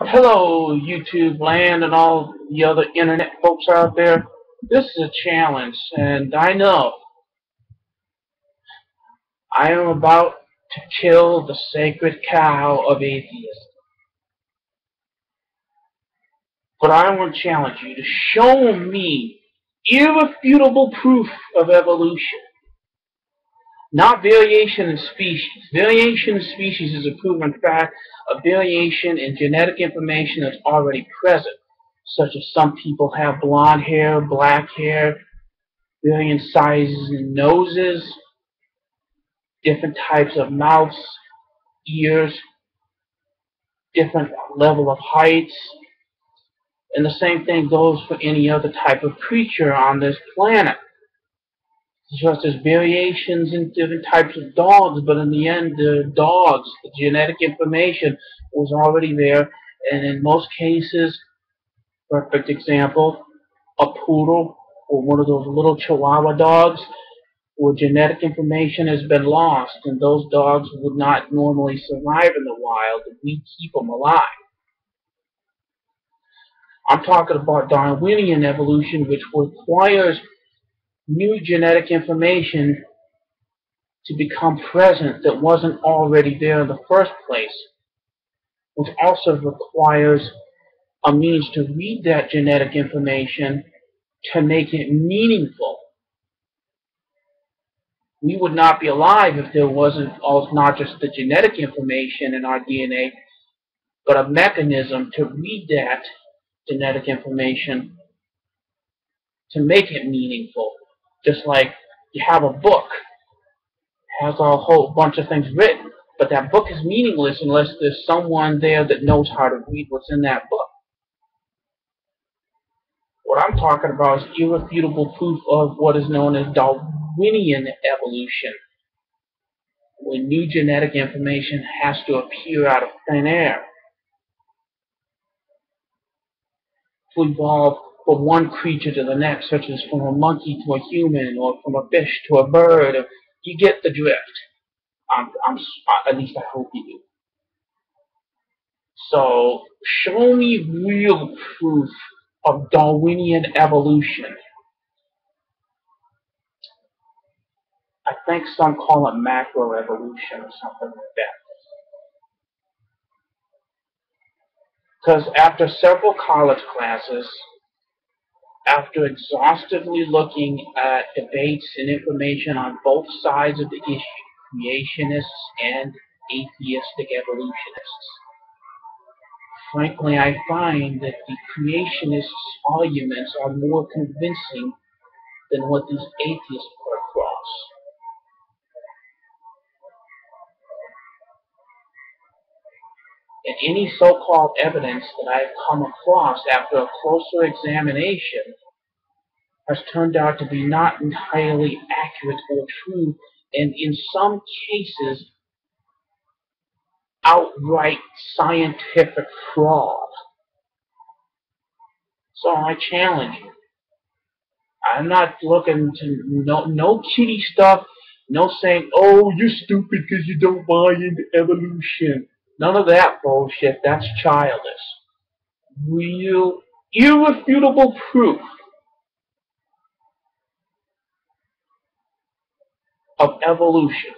Hello, YouTube land and all the other internet folks out there. This is a challenge, and I know I am about to kill the sacred cow of atheism. But I want to challenge you to show me irrefutable proof of evolution. Not variation in species. Variation in species is a proven fact. Of variation in genetic information that's already present, such as some people have blonde hair, black hair, varying sizes in noses, different types of mouths, ears, different level of heights, and the same thing goes for any other type of creature on this planet just as variations in different types of dogs, but in the end, the dogs, the genetic information was already there, and in most cases, perfect example, a poodle or one of those little chihuahua dogs where genetic information has been lost, and those dogs would not normally survive in the wild, and we keep them alive. I'm talking about Darwinian evolution, which requires new genetic information to become present that wasn't already there in the first place, which also requires a means to read that genetic information to make it meaningful. We would not be alive if there wasn't not just the genetic information in our DNA, but a mechanism to read that genetic information to make it meaningful. Just like you have a book, has a whole bunch of things written, but that book is meaningless unless there's someone there that knows how to read what's in that book. What I'm talking about is irrefutable proof of what is known as Darwinian evolution, when new genetic information has to appear out of thin air to evolve from one creature to the next, such as from a monkey to a human, or from a fish to a bird. You get the drift. I'm, I'm, at least I hope you do. So, show me real proof of Darwinian evolution. I think some call it macroevolution or something like that. Because after several college classes, after exhaustively looking at debates and information on both sides of the issue, creationists and atheistic evolutionists. Frankly, I find that the creationists' arguments are more convincing than what these atheists put across. And any so-called evidence that I've come across after a closer examination has turned out to be not entirely accurate or true, and in some cases, outright scientific fraud. So I challenge you. I'm not looking to no no kitty stuff, no saying, oh, you're stupid because you don't buy into evolution. None of that bullshit. That's childish. Real, irrefutable proof of evolution.